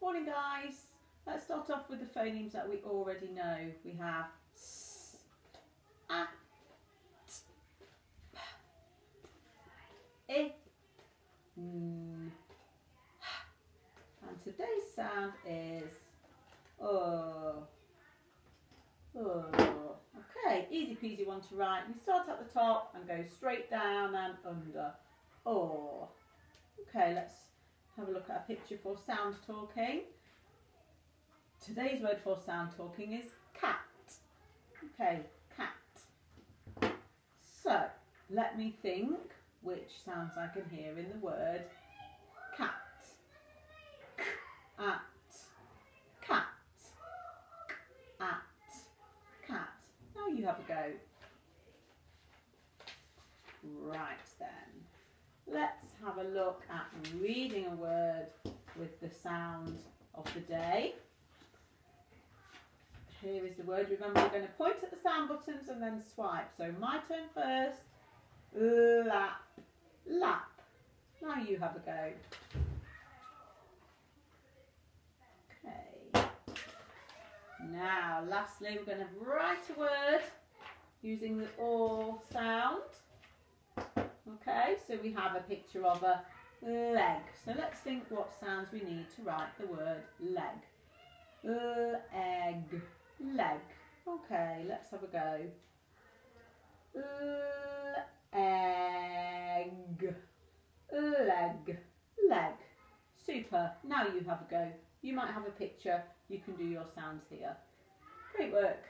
Morning, guys. Let's start off with the phonemes that we already know. We have s, a, t, p, i, n. And today's sound is oh. Oh. Okay, easy peasy one to write. We start at the top and go straight down and under. Oh. Okay, let's have a look at a picture for sound talking. Today's word for sound talking is cat. Okay, cat. So, let me think which sounds I can hear in the word cat. K, at, cat, at, cat. Now you have a go. Right then. Let's have a look at reading a word with the sound of the day. Here is the word. Remember, we're going to point at the sound buttons and then swipe. So my turn first. Lap. Lap. Now you have a go. Okay. Now, lastly, we're going to write a word using the or sound. So we have a picture of a leg. So let's think what sounds we need to write the word leg. Leg, leg. Okay, let's have a go. Leg, leg, leg. Super. Now you have a go. You might have a picture. You can do your sounds here. Great work.